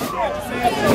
shit.